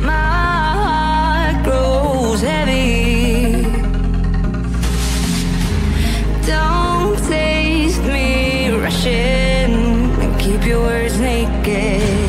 My heart grows heavy. Don't taste me rushing and keep your words naked.